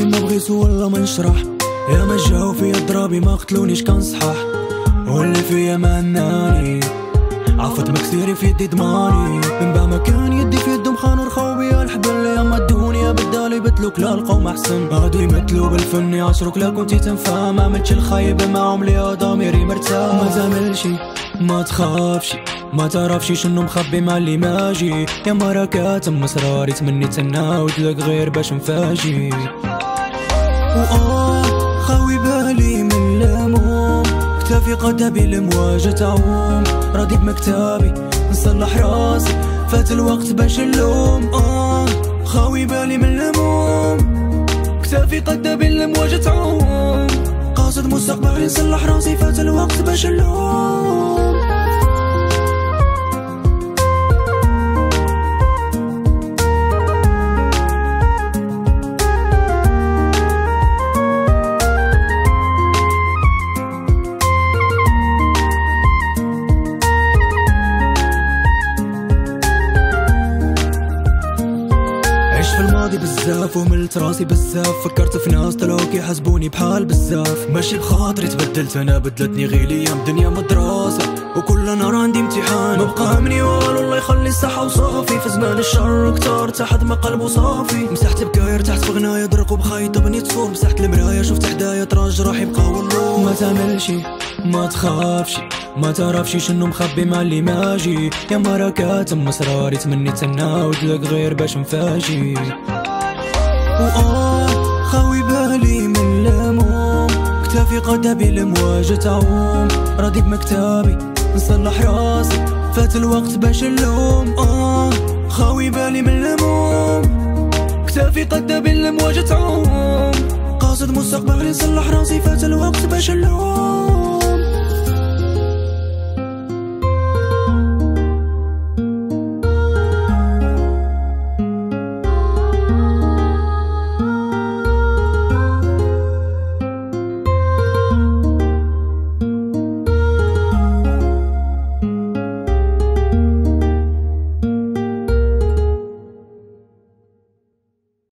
نغيس ولا ما نشرح. يا ما جاو فيا ضرابي ما قتلونيش كنصحح واللي فيا ما ناني. عفت مكسيري في يدي ضماني من بعد ما كان يدي في يدهم خانوا رخاو بيا الحبل يا ما الدنيا بدالي بدلوك لا القوم أحسن. غادو يمثلوا بالفن يعشروك لا كنتي تنفهم ما عملتش الخايب معاهم ليا ضميري مرتاح ما زعملشي ما تخافش ما تعرفش شنو مخبي مع اللي ماجي. يا مرا كاتم اسراري تمني تناود لك غير باش نفاجي. وآه خاوي بالي من الهموم كتافي قدبي المواجهة تعوم راضي بمكتبي نصلح راسي فات الوقت باش نلوم آه خاوي بالي من الهموم كتافي قدبي المواجهة تعوم قاصد مستقبلي نصلح راسي فات الوقت باش نلوم بزاف وملت راسي بزاف فكرت في ناس طلعوا يحسبوني بحال بزاف ماشي بخاطري تبدلت أنا بدلتني غير أيام دنيا مدرسة وكل نهار عندي امتحان. ما بقى مني والو الله يخلي الصحة وصافي. في زمان الشر كتار تحت ما قلبه صافي. مسحت بكاير تحت في غناية درق وبخيط بني تصور مسحت المراية شفت حدايا تراج راح يبقى والله. ما تعملش ما تخافش. ما تعرفش شنو مخبي مع اللي ماجي. يا مرا كاتم اسراري تمني تناود لك غير باش نفاجي. وآه خاوي بالي من الهموم كتافي قدبي المواجهة تعوم. راضي بمكتبي نصلح راسي. فات الوقت باش نلوم. آه خاوي بالي من الهموم كتافي قدبي المواجهة تعوم. قاصد مستقبلي نصلح راسي. فات الوقت باش نلوم.